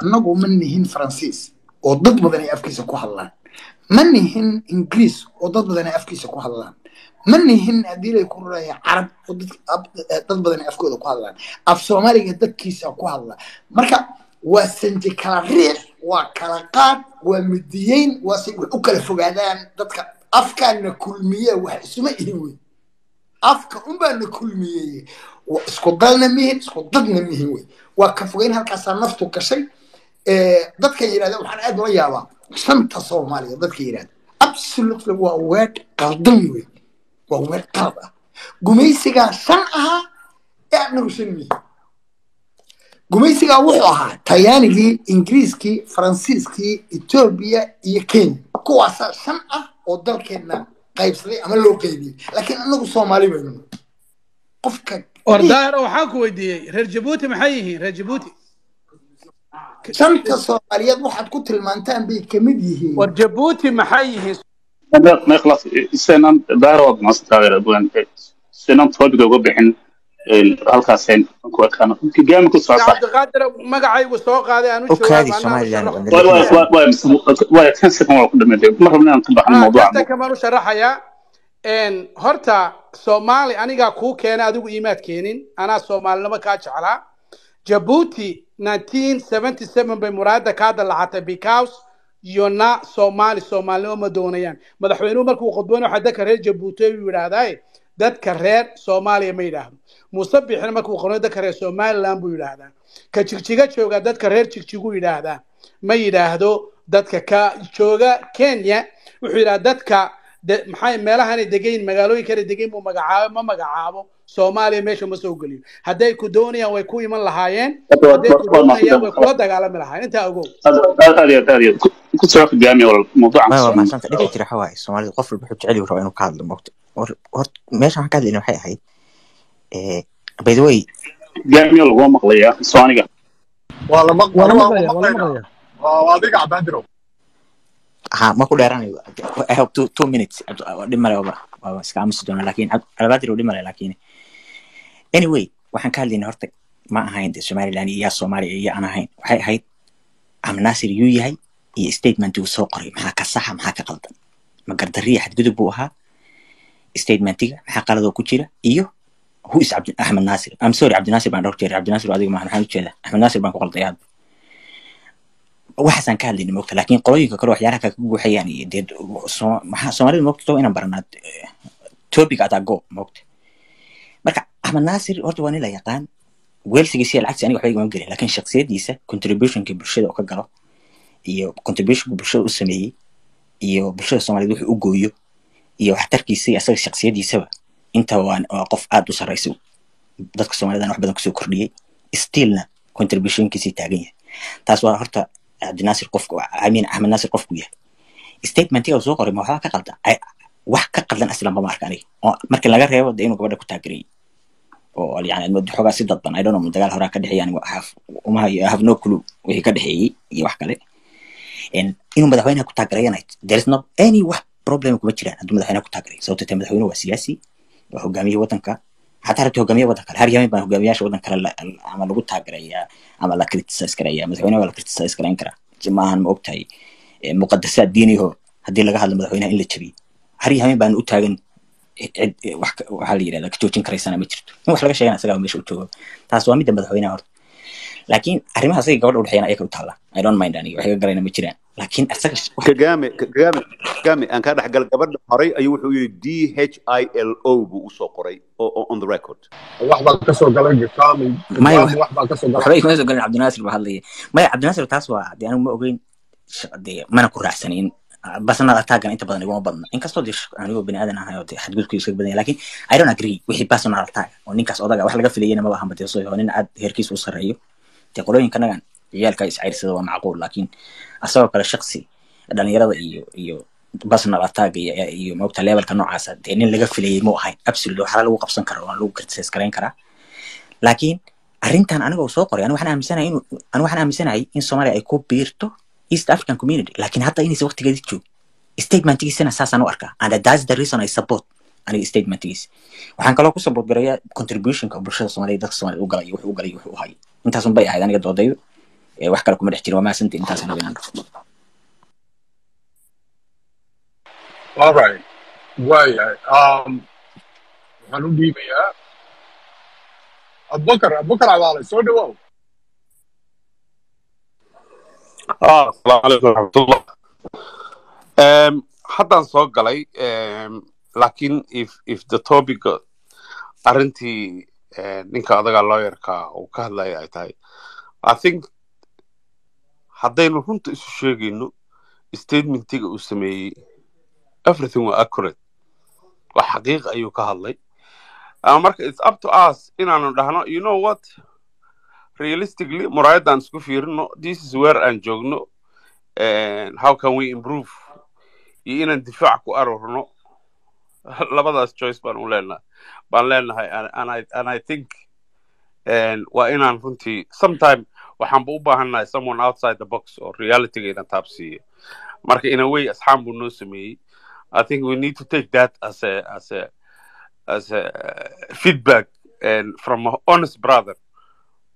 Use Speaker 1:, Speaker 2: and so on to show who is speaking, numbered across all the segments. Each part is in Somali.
Speaker 1: annagu ma nihin faransiis oo dad badan ay afkiisa ku hadlaan. Ma nihin ingiriis oo dad badan ay afkiisa ku hadlaan. Ma nihin haddii lay carab oo dad badan ay afkooda ku hadlaan. Af soomaaliga dadkiisa ku hadla marka waa sanji kala riix waa kala qaad waa midiyeyn waa si wax u kala fogaadaan dadka. Afkaana kulmiye wax isuma ihin wey. Afka unbaana kulmiyeye. Isku dalna mihin isku dadna mihin wey. Waa ka fogeyn halkaasaa naftu gashay dadka yidhahda waxaan aad ula yaabaa shanta soomaaliya dadka yidhahda absolutely waa weed qaldan wey waa weed qalad ah. Gumaysigaa shan ahaa ee anagu shan mihin gumaysigaa wuxuu ahaa talyaanigii ingiriiskii faransiiskii etoobiya iyo kenya. Kuwaasaa shan ah oo dalkeenna qaybsaday ama loo qaybiyey laakiin anagu soomaali baynu qofka
Speaker 2: ordaar waxaan ku weydiiyey reer jabuuti maxay yihiin? Reer jabuuti
Speaker 1: shanta soomaaliyeed waxaad ku tilmaantaan bay kamid yihiin
Speaker 2: war jabuuti maxay yihiin
Speaker 3: ما يخلص سنان دارو ما استغير ابوان سنان توبك uga bixin halkaas aan ku arkaan gaami ku soo sax
Speaker 2: cabdiqaadir magacaygu soo qaaday aan u
Speaker 4: okaadi
Speaker 2: jawaab
Speaker 4: somalilan
Speaker 3: way way way way kan second waa ku dhameeyay mar rabna aan ka baxno mawduuca
Speaker 2: kasta kamaan u sharaxayaa n horta soomaali anigaa kuu keena adigu iimaad keenin anaa soomaalinimo kaa jeclaa jabuuti 1977 bay muraayadda kaa dallacatay because yona soomaali soomaalinimo ma doonayaan. Madaxweynuhu markuu khudbeyno waxaa dadka reer jabuuti uu yidhaahdaa dadka reer soomaaliya ma yidhaahdo muuse bixina markuu qorno dadka reer somaliland buu yidhaahdaa ka jigjiga jooga dadka reer jigjigu yidhaahdaa ma yidhaahdo dadka ka jooga kenya. Wuxuu yidhahdaa dadka de- maxay meelahanay degayn magaalooyinkana degayn buu magacaabo ma magacaabo. Soomaaliya meesha ma soo geliyo. Hadday ku doonayaan way ku iman lahaayeen. Hadday ku doonayaan way kula dagaalami lahaayeen. Intaa ogow.
Speaker 3: soo
Speaker 4: jira waxa waaye soomaalida qof walba wuxuu jecel yahay rabaa inuu ka hadlo mogta horta meesha waxaan ka hadlayna waxay ahayd by the way
Speaker 3: gaami lagu maqlaya sooniga
Speaker 5: waa la maq-
Speaker 6: waa la
Speaker 5: waa
Speaker 6: maqlaya waa
Speaker 5: adiga cabdaadirow
Speaker 4: ha ma ku dheeranayo. I two, minutes. Dhib male waa waa iska aamusi doonaa laakiin alabaadir dhib male laakiin. Anyway waxaan ka hadlaynay horta ma ahayn de somaliland iyo yaa soomaaliya iyo aan ahayn. Waxay ahayd amnaasir yuu yahay iyo statementigu soo qoray. Maxaa ka saxa maxaa ka qaldan? Ma gardariya xadgudub buu ahaa? Statementiga maxaa qaladoo ku jira? Iyo who is Ahmed Nasir? I'm sorry Abdi Nasir baan dhowr jeer Abdi Nasir adiga maahan waxaan u jeedaa Ahmed Nasir baan ku qalday hadda waxaasaan ka hadlayna moogta laakiin qolooyinka kale waxyaalaha kaka buuxayaan iyo dee soomaalida moogta to inaan baranaa eh, topic adaa go moogta marka Ahmed Nasir horta waa nin la yaqaan weelsigiisa iyo aniga waxba igama gelin laakiin shakhsiyadiisa contributionka bulshada oo ka galo iyo contributionka bulshada u sameeyey iyo bulshada soomaaliyeed wuxuu u gooyo iyo waxtarkiisa iyo asaga shakhsiyadiisaba inta waa qof aad u sarreysa dadka soomaalida wax badan ku soo kordhiyey stillna contributionkiisii taagan yahay. Taas waa horta cabdinaasir qofku amiin axmed naasir qofku yahay statementiga soo qoray ma waxbaa ka qaldan Ay- wax ka qaldan aslan bama arka aniga oo markii laga reebo de inuu gabadha ku taageerayay oo yani xoogaa si dadban i don't dagaal horaa ka dhexeeya aniga have I no clue. wixii ka dhexeeyey iyo wax kale inuu madaxweynaha ku taageerayana there is not any wax problem kuma jiraan hadduu madaxweynaha ku taageeray sababtoo tahay madaxweynuhu waa siyaasi waa hogaamiye waddanka xataa rabta hogaamiye waddan kale har yamin baan hogaamiyaasha waddan kale ama lagu taageerayaa ama la criticize karaya madaxweynaha waa la criticize garayn karaa maahan ma ogtahay muqadasaad diiniho haddii laga hadlo madaxweynaha in la jabiyo har yamin baan u taagan cid waxaa la yidhahdaa ka joojin karaysana ma jirto in wax laga sheegana isagaa meesha u joogo taas waa midda madaxweynaha horta laakiin arrimaha asaga gabadha udhexeeyana ayaga u taalla i don't mind aniga wax garayna ma jiraan laakiin wax
Speaker 7: kagame kagame kagame aan kaa dhexgal gabadha horay ayuu wuxuu yidhi d h i l o buu u soo qoray on the record.
Speaker 5: Wax baa ka soo galay gikaami
Speaker 4: maya
Speaker 5: wax baa ka soo galay.
Speaker 4: waxba igama soo galin cabdinaasir baa hadlaya maya cabdinaasir taas waa dee anigu ma ogeyn dee mana ku raacsanin basanaad attackan inta badan iguma badna. Inkastoo dee anigoo bani aadan ahay oo dee xadgudubkii iskaga badan yahay laakiin i don't agree wixii personal attack oo ninkaas odaga wax laga filayana maba ahanba dee soo oo nin aad heerkiisa u sarreeyo. Dee qolooyinkanagan ciyaalka iscayrsada waa macquul laakiin asagoo kale shaksi dhalinyarada iyo iyo personal attack iyo moogta levelka noocaasa dee nin laga filayay mu ahayn. Absolutely waxaa lagu qabsan karaa waa lagu criticize garayn karaa. Laakiin arrintan aniga soo qoray aniga waxaan aaminsanahay in soomaaliya ay ku biirto east african community. Laakiin hadda inaysa waqtigeedi joog statementigiisana saasaan u arkaa. And that's the reason i support aniga statementigiisa waxaan kaloo ku support garayaa contributionka bulshada soomaaliya dadka soomaaliya u galay wuxuu u galay wuxuu u hayay. Intaasun ahayd aniga doodaydu wax kale kuma dhex jiro waa mahadsantii intaasaan raba inaan dhaho
Speaker 5: all right. Waayahay um, waxaan u dhiibayaa abubakar abubakar cabaale soo dhawow
Speaker 6: Ah, asalaamu calaykum waraxmatullah um, haddaan soo galay um, laakiin if if the topic arrintii eh, ninka adaga lawyerka uu ka hadlaya ay tahay i think haddaynu runta isu sheegayno statementiga uu sameeyey everything waa accurate. Wax xaqiiq ayuu ka hadlay. Ama marka it's up to us inaanu dhahno you know what? Realistically muraayadaan isku fiirino this is where aan joogno how can we improve? Iyo inaan difaac ku aroorno labadaas choice baan u leenahay baan leenahay and, I, think waa inaan runtii sometime waxaanba u baahannahay someone outside the box oo ina taabsiiya marka in a way asxaan buu noo sameeyey. I think we need to take that as a as a as a uh, feedback and from a honest brother.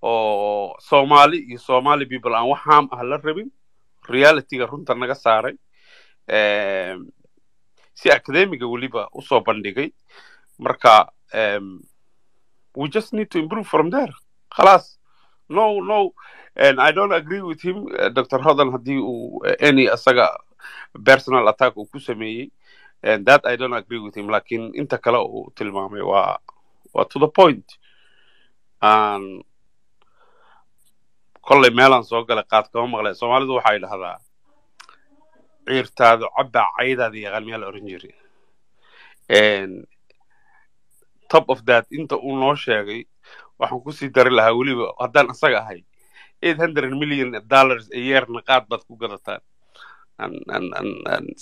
Speaker 6: Oo soomaali iyo somali people aan wax haam ah la rabin realityga runta naga saaray si academiga weliba u soo bandhigay. Marka we just need to improve from there. Khalas no no and I don't agree with him. Uh, Dr. Hodan haddii uu uh, any asaga personal attack uu ku sameeyey and that I don't agree with him. Lakin inta kale uu tilmaamay waa waa to the point. And kollay meelaan soo galay qaad kama maqlay. Soomaalidu waxay dhahdaa ciirtaadu cabbaa caydaada yaqaan miyaa la oran jiri top of that inta uu noo sheegay waxaan ku sii dari lahaa weliba haddaan isaga ahay eight hundred million dollars a yearna qaad baad ku gadataan.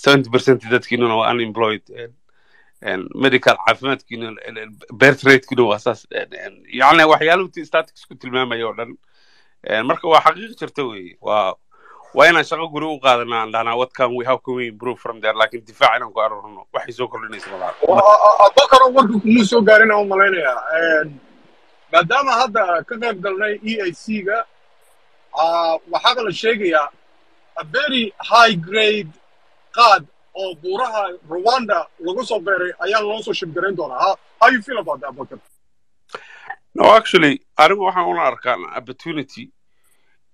Speaker 6: Seventy percent dadkiinuna waa unemployed medical caafimaadkiina birth ratekiina waa saas yacni waxyaaluhu statics ku tilmaamaya oo dhan marka waa xaqiiq jirta weeye waa waa inaan shaqo guri u qaadanaa aan dhahnaa what we how can we improve from there? Laakiin difaac inaan ku aroorno waxay soo kordhinaysa malaha
Speaker 5: abubakar oo warka kuma soo gaarin u malaynayaa maadaama hadda ka qayb galnay e a c ga waxaa la sheegayaa a very high grade qaad oo buuraha rwanda lagu soo beeray ayaa loo soo shibgarayn doonaa. How, you feel about that abubakar
Speaker 6: no actually anigu waxaan una arkaa opportunity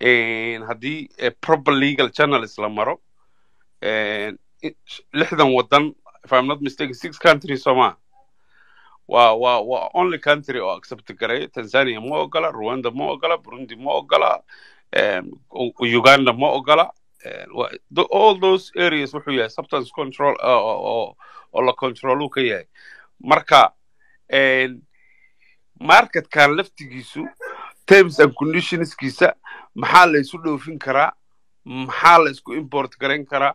Speaker 6: and haddii a proper legal channels la maro i- lixdan wadan if i'm not mistaken six countries soma waa waa waa only country oo accept garay tanzania ma ogola rwanda ma ogola burundi ma ogola uganda ma ogola all those areas wuxuu yahay substance control oo la control uu ka yahay. Marka marketkan laftigiisu terms and conditionskiisa maxaa la isu dhoofin karaa maxaa la isku import garayn karaa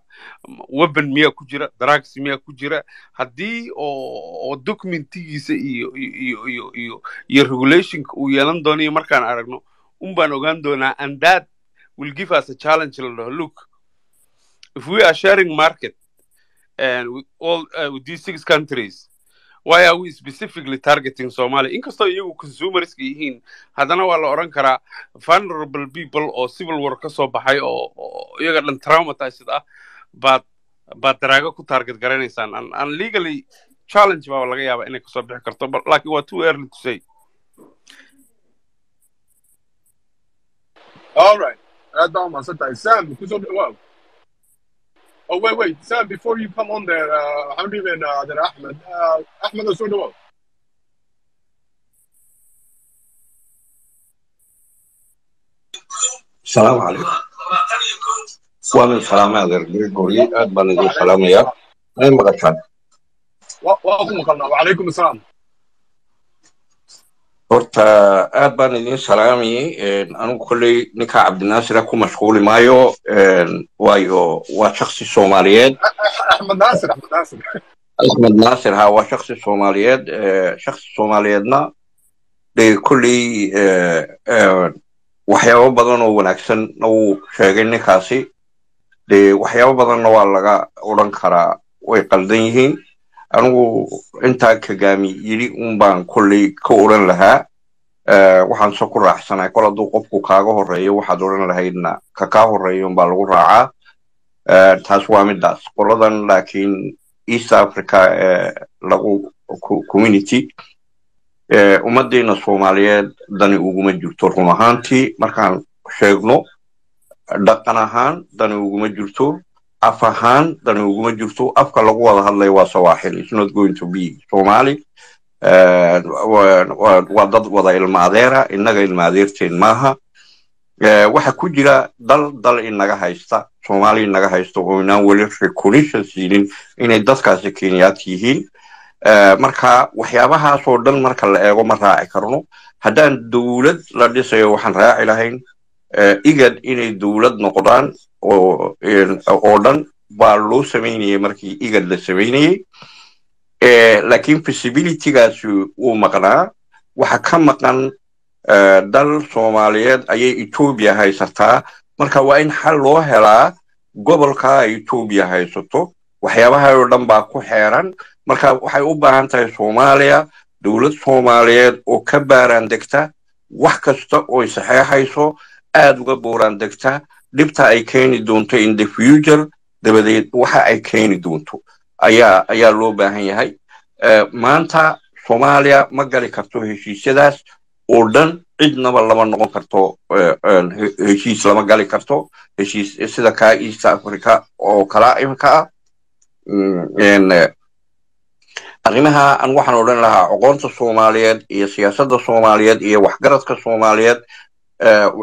Speaker 6: weapon miyaa ku jira drugs miyaa ku jira haddii oo documentigiisa iyo iyo iyo iyo regulationka uu yeelan doono iyo markaan aragno un baan ogaan doonaa and that will give us a challenge la dhaho look if we are sharing market and with all uh, with these six countries why are we specifically targeting Somalia? Inkastoo iyagu consumerska yihiin, haddana waa la oran karaa vulnerable people oo civil war ka soo baxay oo iyaga dhan traumatized ah baad baad daraago ku target garanaysaan. And legally challenge baa laga yaabaa inay ka soo bixi karto, laakiin waa too early to say.
Speaker 5: all right aad baa umahadsan tahay sam kusoo dhawaaw oh wait wait sam before you come on there uh, waxaan dhiibaynaa adeer axmed uh, axmed oo soo dhawaaw
Speaker 8: السلام عليكم وانا سلامة غير جريجوري اد بان دي سلامية اي مغشان
Speaker 5: waa waa
Speaker 8: horta aad baan idin salaamayay anigu kolley ninka cabdinaasira ku mashquuli maayo waayo waa shaksi soomaaliyeed.
Speaker 5: Axmed naasir
Speaker 8: ha waa shaksi soomaaliyeed shaksi soomaaliyeedna dee kolley waxyaabo badan oo wanaagsan uu sheegay ninkaasi. Dee waxyaabo badanna waa laga odhan karaa way qaldan yihiin anigu intaa kagaami yidhi un kolley ka odhan lahaa Eh, waxaan se ku raacsanahay kol hadduu qofku kaaga horeeyo waxaad odhan lahaydna ka kaa horeeyo unbaa lagu raacaa. Eh, taas waa midaas qoladan laakiin east africa ee lagu co- community eh, ummaddeena soomaaliyeed dani uguma jirto run ahaantii. Markaan sheegno dhaqan ahaan dani uguma jirto af ahaan dani uguma jirto. Afka lagu wada hadlayo waa sawaaxil it's not going to be somali. Eh, waa dad wada ilma adeera innaga ilma adeerteen maaha. Eh, waxa ku jira dal dal inaga haysta soomaali inaga haysta oo inaan weli recognition siinin inay dadkaasi kenyaat yihiin. Eh, marka waxyaabahaasoo dhan marka la eego ma raaci karno. Haddaan dowlad la dhisayo waxaan raaci lahayn igad inay dowlad noqdaan oo dhan baa loo samaynayay markii igad la samaynayay Eh, laakiin feasibilitygaasi wuu maqnaa. Waxa ka maqan eh, dal soomaaliyeed ayay etoobiya haysataa. Marka waa in xal loo helaa gobolka ay etoobiya haysato. Waxyaabaha oo dhan baa ku xeeran. Marka waxay u baahan tahay soomaaliya dowlad soomaaliyeed oo ka baaraan degta wax kasta oy saxeexayso aad uga booraan degta dhibta ay keeni doonto in the future dabadeed waxa ay keeni doonto. Ayaa ayaa loo baahan yahay. Eh, maanta soomaaliya ma gali karto heshiisyadaas oo dhan cidnaba lama noqon karto. Eh, he- heshiis lama gali karto. Heshiis sida kaa east africa oo kala imika ah. Mm, eh, arrimaha an waxaan odhan lahaa aqoonta soomaaliyeed iyo siyaasadda soomaaliyeed iyo waxgaradka soomaaliyeed eh,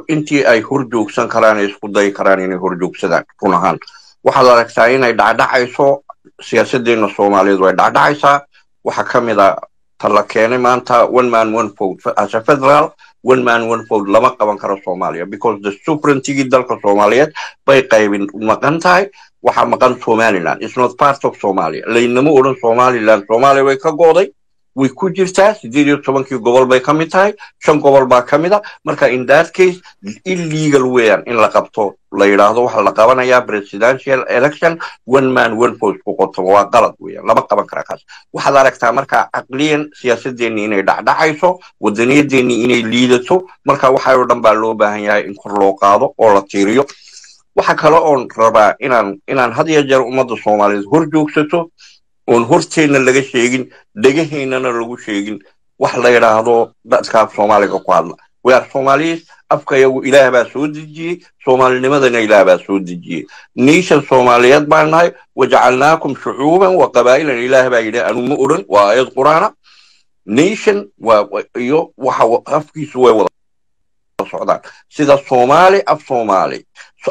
Speaker 8: intii ay horjoogsan karaan ay isku dayi karaan inay horjoogsadaan run ahaan. Waxaad aragtaa inay dhacdhacayso siyaasaddeena soomaaliyeed way dhacdhacaysaa waxaa ka mid a ta la keenay maanta one man one vote as a federal one man one vote lama qaban karo soomaaliya because the sovereigntigii dalka soomaaliyeed bay qaybin maqan tahay. Waxaa maqan somaliland is not part of somalia. Laynama odhan somaliland soomaaliya way ka go'day way ku jirtaa sideed iyo tobankii gobol bay ka mid tahay shan gobol baa ka mid a marka in that case illegal weeyaan in la qabto la yidhaahdo waxaa la qabanayaa presidential election one man one vote ku qoto waa qalad weeyaan lama qaban kara kaas waxaad aragtaa marka caqliyan siyaasadeenni inay dhacdhacayso wadaniyadeennii inay liidato marka waxa oo dhan baa loo baahan yahay in kor loo qaado oo la tiiriyo waxa kale oon rabaa inaan inaan had iyo jeer ummadda soomaaliyeed hor joogsato oon horteenna laga sheegin dhegaheennana lagu sheegin. Wax la yidhaahdo dadka soomaaliga ku hadla. We are somalis afka ilaah baa soo dejiyey soomaalinimadana ilaah baa soo dejiyey niishan soomaaliyeed baan nahay wajacalnaakum shucuuban wa qabaa'ilan. Ilaah baa yidhi anu ma odhan waa ayad qur'aana. Waa iyo waxa afkiisu way wada socdaan. Sida soomaali af soomaali.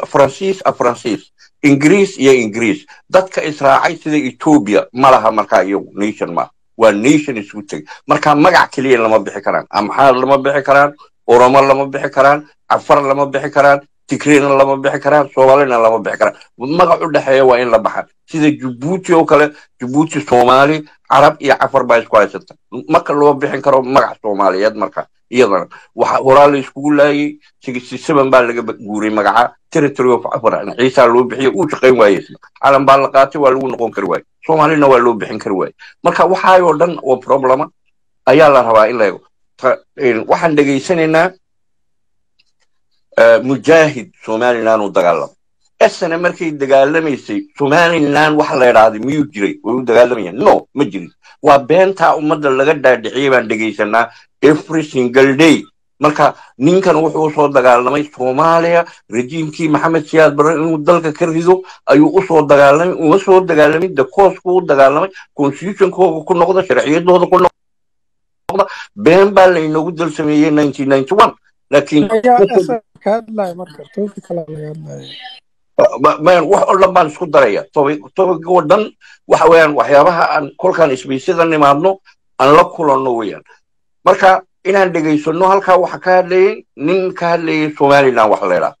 Speaker 8: Faransiis af faransiis ingiriis iyo ingiriis. Dadka israacay sida etoobiya ma laha markaa iyagu nation ma. Waa nation isku teg. Marka magac keliya lama bixi karaan. Amxaar lama bixi karaan. Oromo lama bixi karaan. Cafar lama bixi karaan tigrina lama bixi karaan soomaalina lama bixi karaan. Magac u dhexeeya waa in la baxa sida jabuuti oo kale jabuuti soomaali carab iyo cafar baa isku haysata. Marka loo bixin karo magac soomaaliyeed marka iyadana waxa horaa la iskugu laayay sixty seven baa laga guuray magaca territory of afar. Ciisaa loo bixiya uu shaqayn waaye calan baa la qaatay waa lagu noqon kari waaye soomaalina waa loo bixin kari waaye marka waxaayoo dhan oo problema ayaa la rabaa in la eego. Waxaan dhegaysanaynaa mujaahid somaliland uu dagaalamo. Esana markay dagaalamaysay somaliland waxa la idhaahday miyuu jiray? Way u dagaalamayaan no ma jirin. Waa beentaa ummadda laga dhaadhiciyay baan dhegaysanaa every single day. Marka ninkan wuxuu u soo dagaalamay soomaaliya rejiimkii maxamed siyaad barre inuu dalka ka rido ayuu u soo dagaalamay uma soo dagaalamay dakoosku u dagaalamay constitutionkooga ku noqda sharciyadooda ku noqda been baa laynoogu dal sameeyey nineteen ninety one laakiin wax oo dhan baan isku daraya. Topic oo dhan waxa weeyaan waxyaabaha aan kolkaan isbiisyada nimaadno aan la kulanno weeyaan. Marka inaan dhegaysano halkaa waxa ka hadlayay nin ka hadlayay somaliland wax la idhaha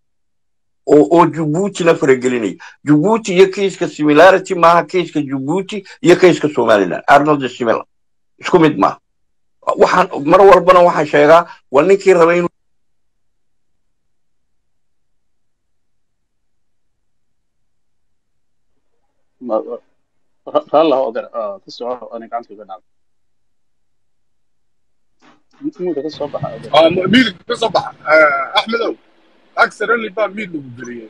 Speaker 8: oo jabuutina faragelinaya jabuuti iyo kayska similarity maaha kayska jabuuti iyo kayska somaliland. Arnold similar isku mid maaha. Waxaan mar walbana waxaan sheegaa waa ninkii rabay inuu
Speaker 3: raallah odeer ku soco ani gacanta iga dhacday intimuuda ka soo baxa adeer
Speaker 5: Ah, ma- midig ka soo baxa Ah, axmedow accidentally baa miid lagu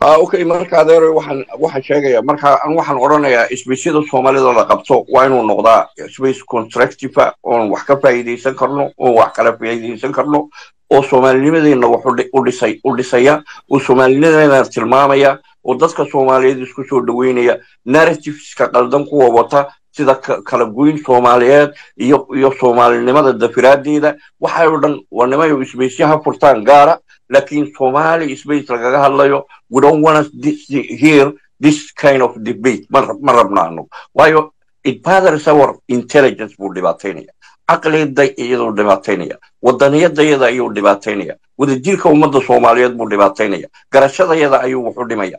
Speaker 8: ah okay marka adeer waxaan waxaan sheegaya marka an waxaan odhanayaa isbeysyada soomaalida la qabto waa inuu noqdaa space constructive ah, oon wax ka faa'iidaysan karno oon wax kala faa'iidaysan karno. Oo soomaalinimadeena wax u dhisay u dhisaya oo soomaalinimadeena tilmaamaya oo dadka soomaaliyeed isku soo dhaweynaya narrativeska qaldan kuwa wata sida ka- kala goyn soomaaliyeed iyo soomaalinimada dafiraadeeda waxay oo dhan waa nimayo isbeysyaha furtaan gaara laakiin somali space lagaga hadlayo we don't want us this, kind of debate. Ma rab- ma rabna anagu waayo it bothers our intelligence buu dhibaataynaya caqliyada iyadoo dhibaataynaya wadaniyadayada ayuu dhibaataynaya wadajirka ummadda soomaaliyeed buu dhibaataynaya garashadayada ayuu wuxu dhimaya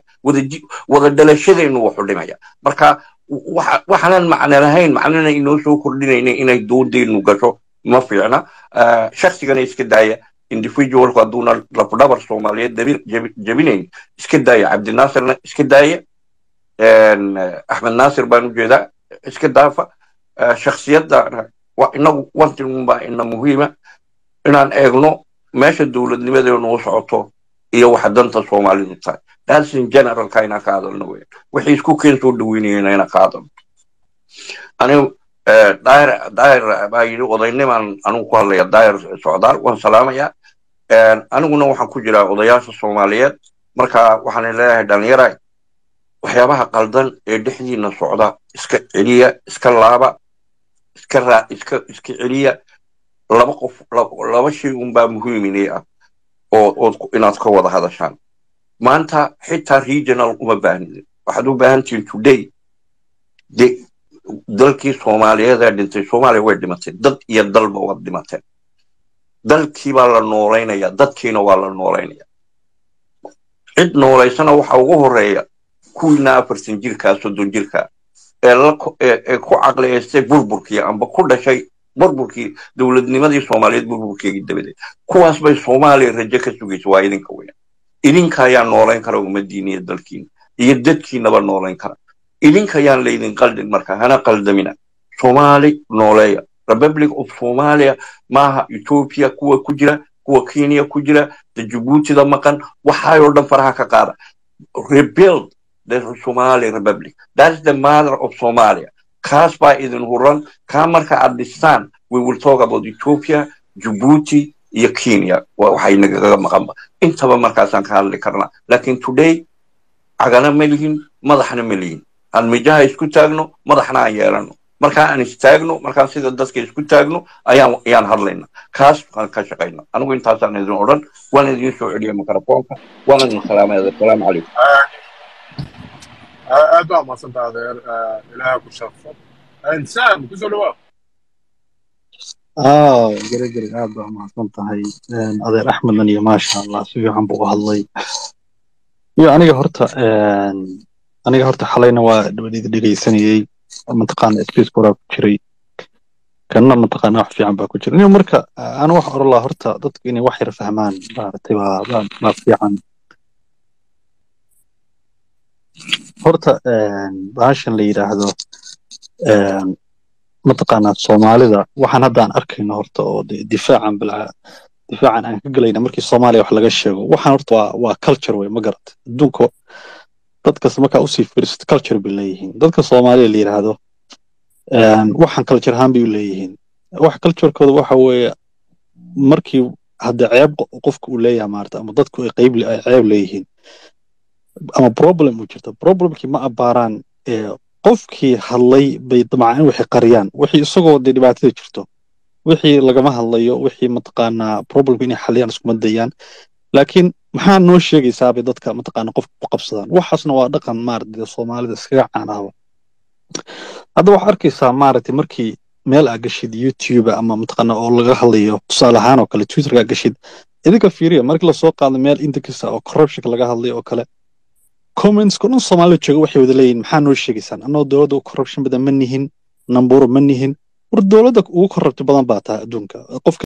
Speaker 8: wada dhalashadeenu wuxu dhimaya marka waxa- waxaanan macne lahayn macnana inoo soo kordhinayna inay doodeenu gasho ma fiicna shaksigana iska daaya individualku hadduuna lafdhabar soomaaliyeed jabinayn iska daaya cabdinaasirna iska daaya axmed naasir baan u jeedaa iska daafa shaksiyadda wa- inagu wantinunbaa ina muhiima. Inaan eegno meesha dowladnimadeenu u socoto iyo waxa danta soomaalidu tahay. That's in generalka inaan ka hadalno weyn. Wixii isku keen soo dhaweynayana inaan ka hadalno. Anigu eh, daahir daahir baa yidhi odaynimaan anigu ku hadlaya daahir socdaal. Waan salaamayaa. Een, aniguna waxaan ku jiraa odayaasha soomaaliyeed. Marka waxaan leeyahay dhalinyara waxyaabaha qaldan ee dhexdiina socda iska celiya iska laaba iska raa iska iska celiya laba qof la- laba shay unbaa muhiim inay ah oo ood inaad ka wada hadashaan. Maanta xitaa regional uma baahnidin waxaad u baahan tihiin today de dalkii soomaaliyeed ee dhintay. Soomaaliya way dhimatay. Dad iyo dalba waad dhimateen dalkii baa la noolaynaya dadkiina waa la noolaynaya. Cid noolaysana waxa ugu horreeya kuwiina afartan jirkaa soddon jirkaa ee ku caqliyeystay burburkii amba ku dhashay burburkii dowladnimadii soomaaliyeed burburkeegii dabadeed kuwaas bay soomaaliya rajo ka sugaysa waa idinka weyn. Idinka ayaa noolayn kara ummadiina iyo dalkiina iyo dadkiinaba noolayn kara idinka ayaan laydin qaldin marka hana qaldamina. Soomaali nooleeya. Republic of somalia maaha ethiopia kuwa ku jira kuwa kenya ku jira da jabuutida maqan waxaayoo dhan faraha ka qaada. Rebuild the somali republic. That's the mother of somalia. Kaas baa idin huran kaa marka aad dhistaan we will talk about ethiopia djibouti iyo kenya. Wa- waxay nagaga maqanba intaba markaasaan ka hadli karnaa. Lakin today cagana ma lihin madaxna ma lihin. Aan mijaha isku taagno madaxna aan yeelano. Markaa aan istaagno markaan sida dadka isku taagno ayaan hadlayna. Kaas aan ka shaqayna. Anigu intaasaan idin odhan waan idin soo celiya mikrofoonka waan idin salaamaya asalaamu calaykum
Speaker 5: aad baa mahadsantaa adeer Ah, ilaaha ku sharfo sam ku soo dhawaa
Speaker 9: aa gere gere aad baa mahadsan tahay Een, adeer axmednan iyo maasha allah si fiican buu u hadlay iyo aniga horta een, aniga horta xalayna waa dhawadeyda dhegeysanayey mataqaana space koraa ku jiray kanna mataqaana wax fiican baa ku jira aniga marka anu wax oran lahaa horta dadku inay wax yar fahmaan maaragtay waa fiican horta een, bahashan la yidhaahdo een, mataqaanaa soomaalida waxaan hadda aan arkayno horta oo difaacan difaacan aan ka gelayna markii soomaaliya wax laga sheego. Waxaan horta waa waa culture wey ma garat adduunka dadkas markaa u sii fiirsato culture bay leeyihiin. Dadka soomaaliya la yidhaahdo een, waxaan culture ahaan bay u leeyihiin. Wax culturekooda waxa weeye markii hadda ceeb qo- qofka uu leeyahay maarata ama dadku ay qeyb ceeb leeyihiin ama problem uu jirto problemkii ma abaaraan ee qofkii hadlay bay damcaan waxay qariyaan. Wixii isagoo dee dhibaatada jirto. Wixii lagama hadlayo wixii mataqaanaa problemka inay xaliyaan iskuma dayaan. Laakiin maxaa noo sheegaysaa bay dadka mataqaana qofka ku qabsadaan? Waxaasna waa dhaqan maaragtay soomaalida iskaga caanaaba. Hadda waxaa arkaysaa maaragtay markii meel aa gashid youtube ama mataqaana oo laga hadlayo tusaale ahaan oo kale twitterka gashid idinka fiiriya markii la soo qaado meel indekisa oo corruptionka laga hadlayo oo kale commentska dhan soomaalida jooga waxay wada leeyihiin maxaa noo sheegaysaan? Annagoo dowladda corruption badan ma nihin namburo ma nihin. War dowladda ugu corrupti badan baa tahay adduunka. Qofka